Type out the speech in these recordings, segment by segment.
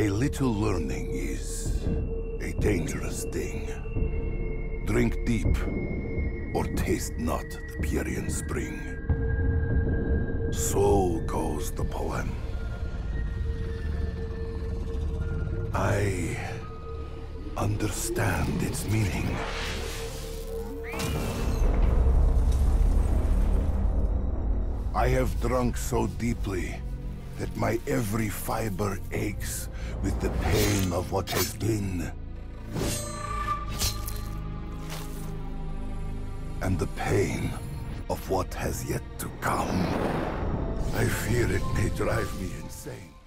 A little learning is a dangerous thing. Drink deep, or taste not the Pierian spring. So goes the poem. I understand its meaning. I have drunk so deeply that my every fiber aches with the pain of what has been. And the pain of what has yet to come. I fear it may drive me insane.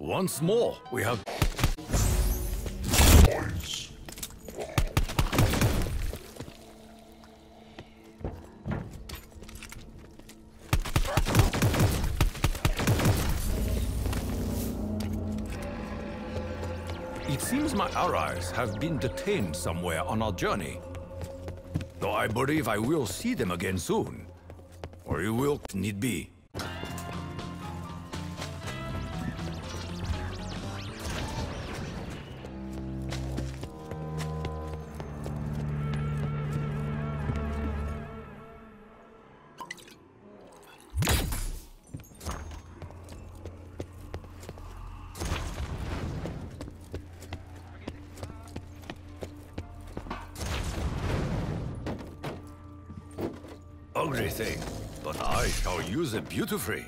Once more, we have... It seems my allies have been detained somewhere on our journey. Though I believe I will see them again soon. Or you will, need be. Ugly thing, but I shall use it beautifully.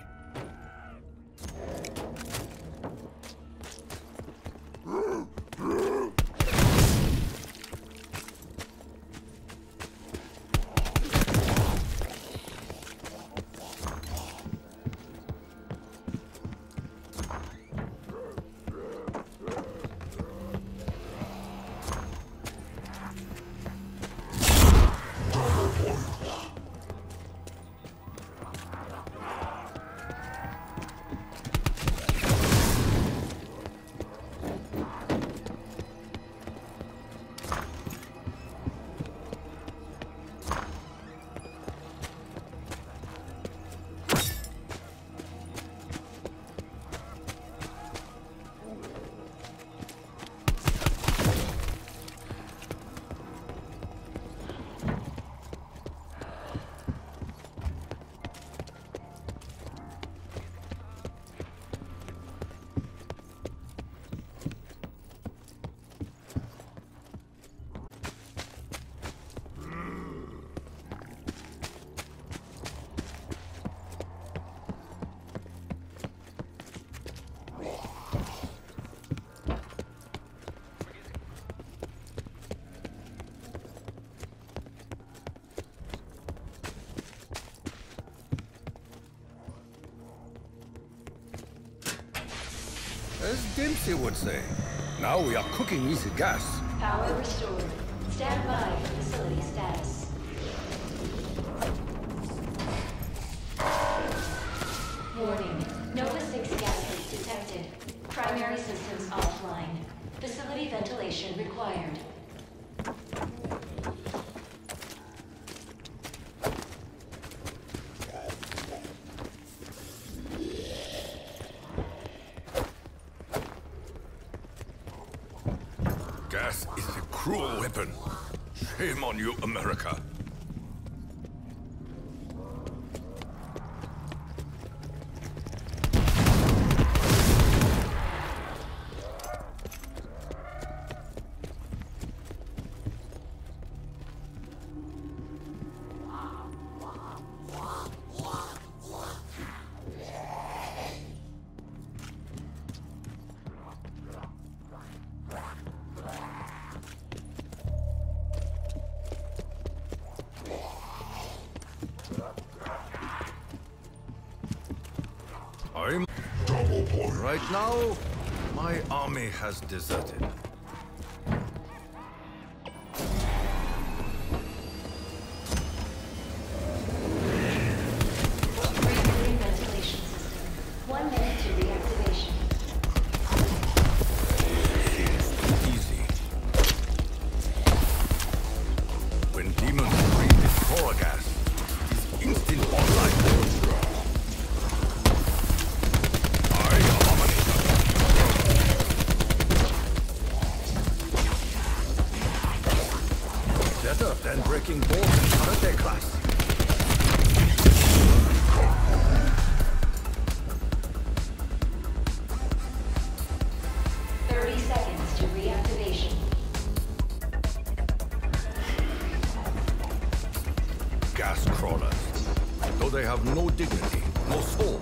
As would say, now we are cooking with gas. Power restored. Stand by for facility status. Warning. Nova 6 gas detected. Primary systems offline. Facility ventilation required. Gas is a cruel weapon. Shame on you, America. Right now, my army has deserted. Than breaking balls in karate class. Thirty seconds to reactivation. gas crawlers. Though they have no dignity, no soul,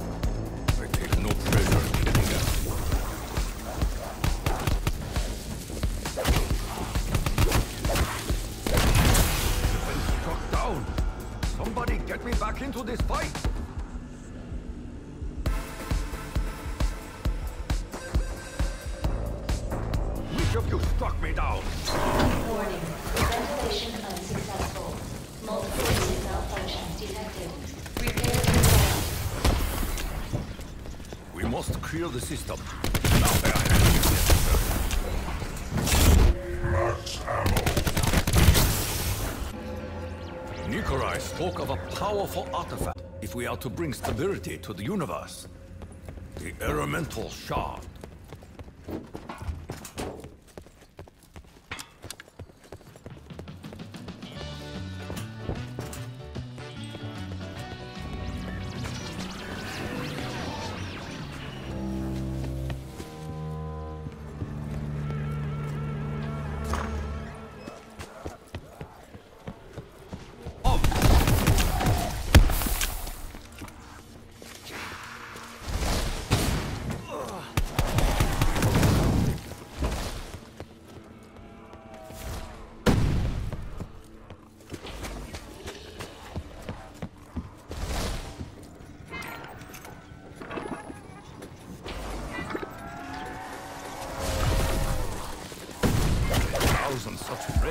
if we are to bring stability to the universe. The elemental shard.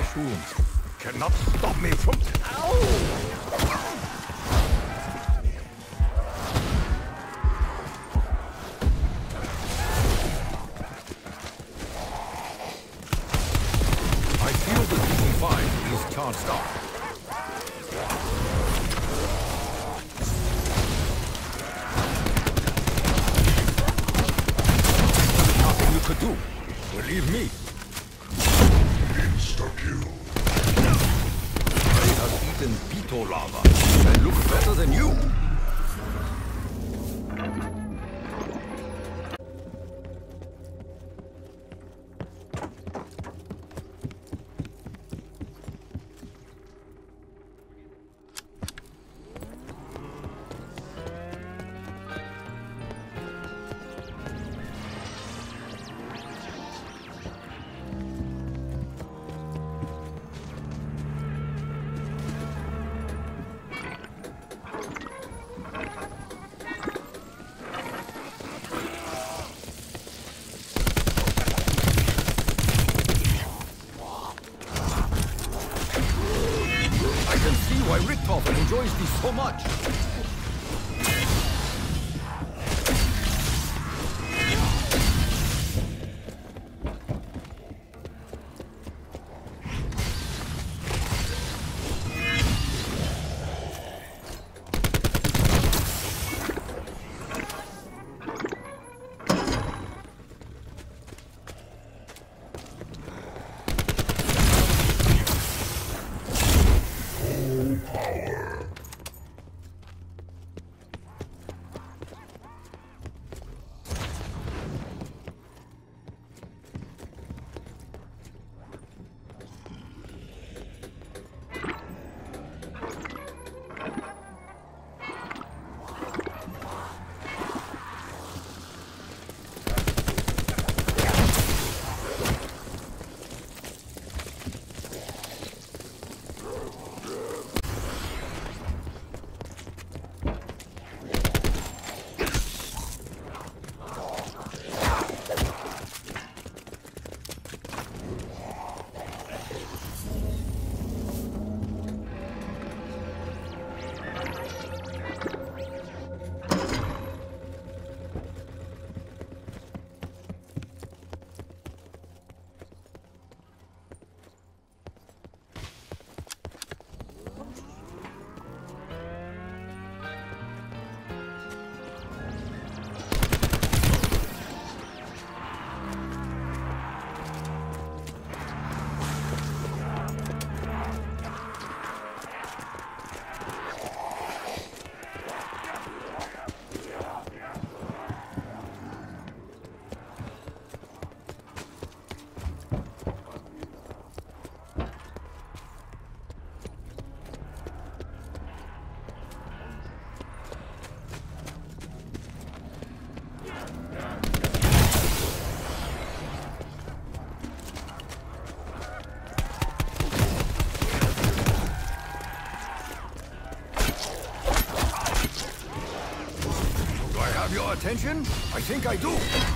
Fresh wounds cannot stop me from... Ow! I feel the DC-5 is charged up. Nothing you could do. Believe me. Lava attention? I think I do.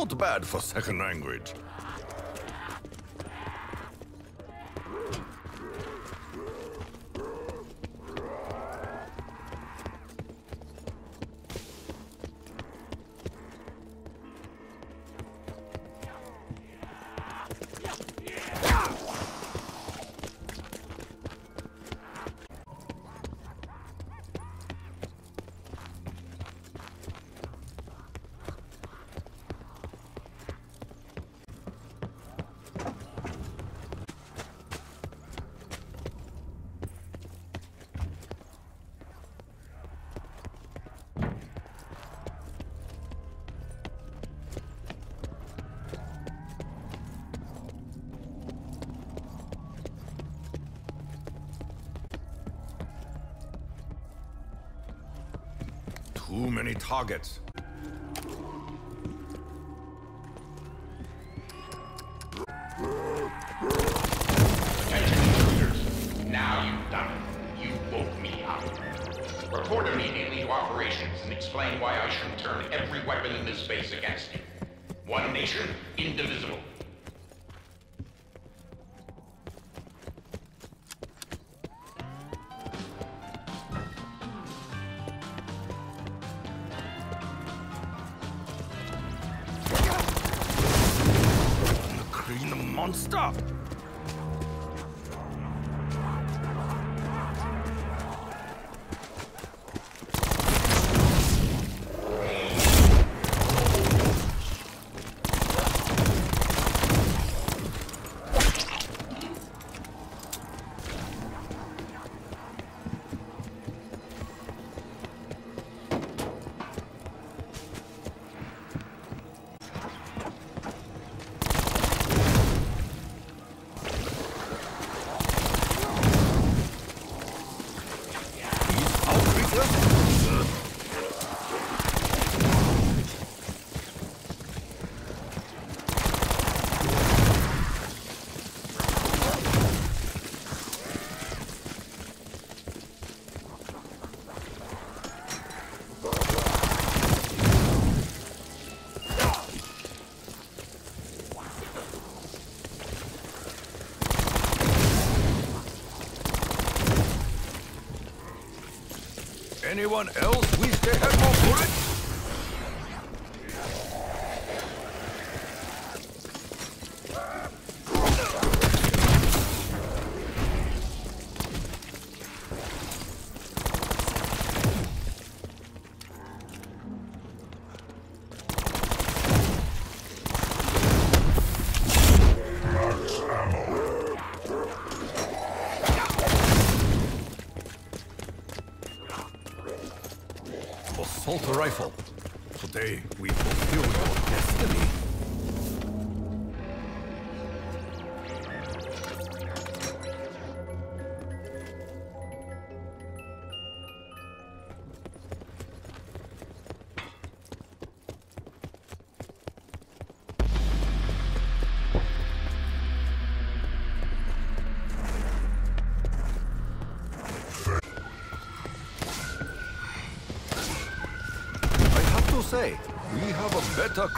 Not bad for second language. Enemy targets. anyone else wish they had more rifle. Today, we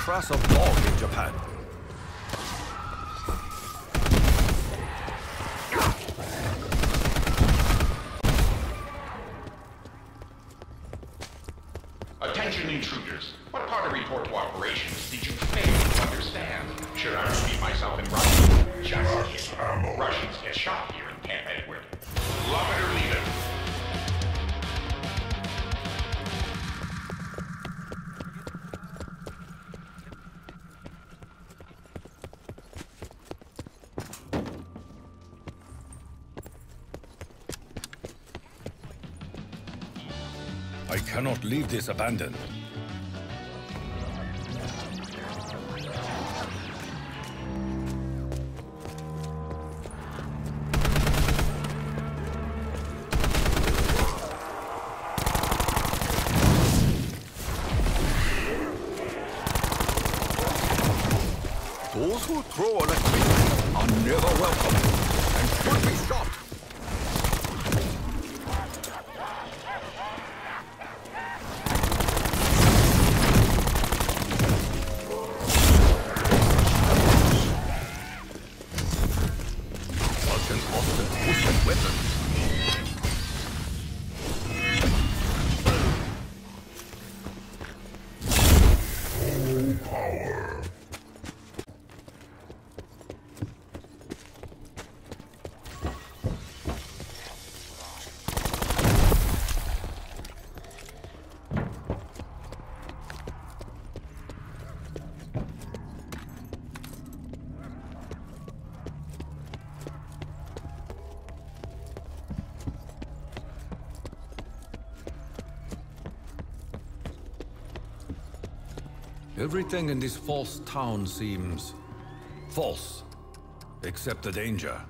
a better class of dog in Japan. Attention intruders. What part of report to operations did you fail to understand? Should I repeat myself in Russian? Just kidding. Russians get shot here in Camp Edward. Love it or leave it. Leave this abandoned. Everything in this false town seems false, except the danger.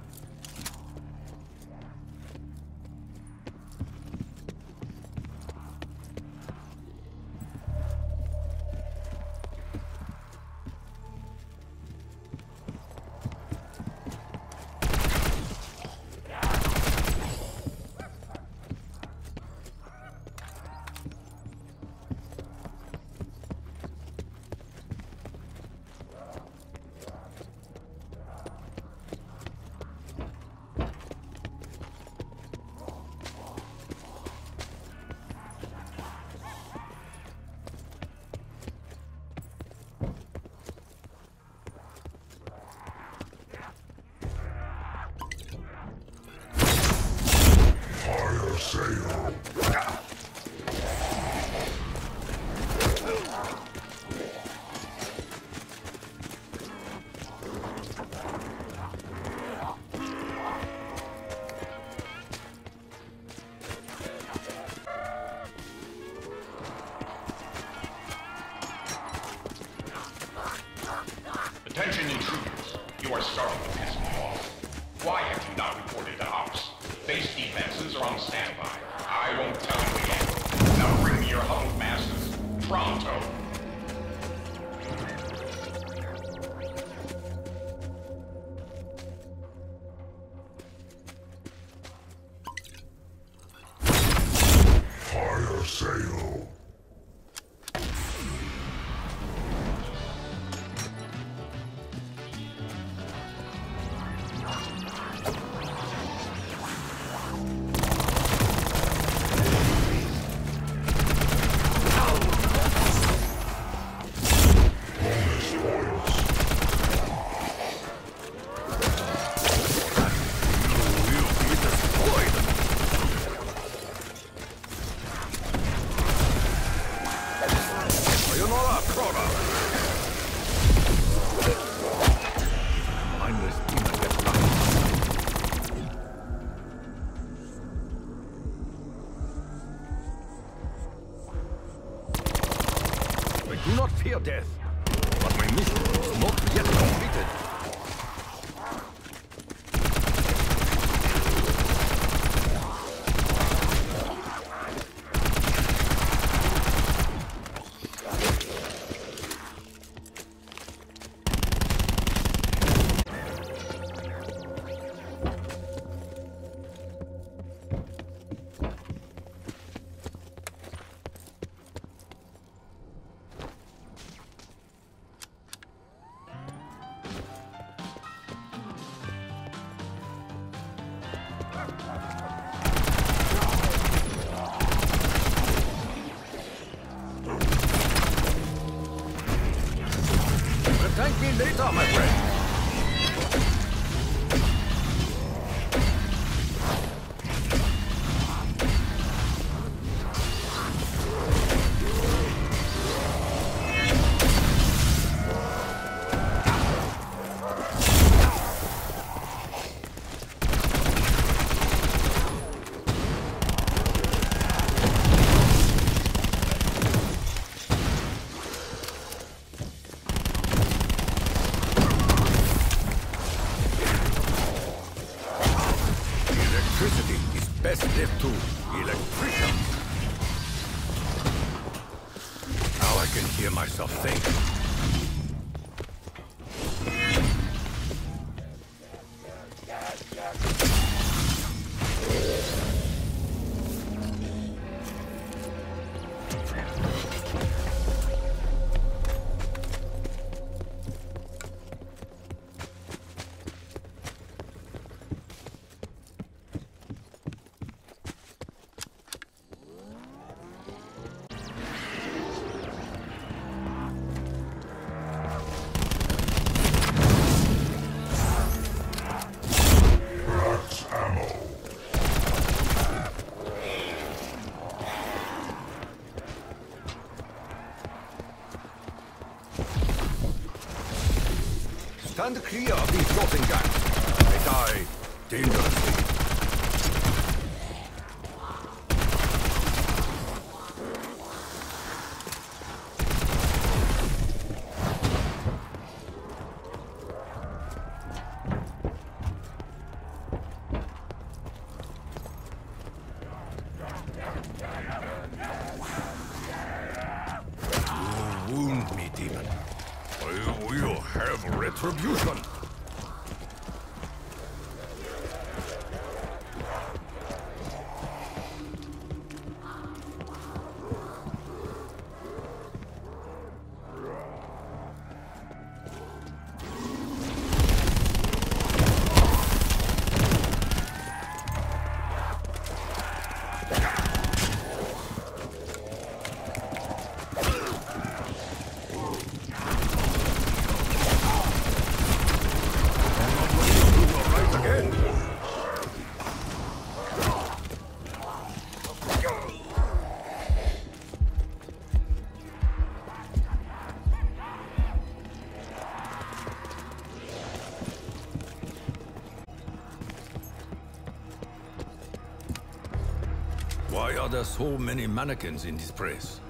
and clear the floating gun. retribution. so many mannequins in this press.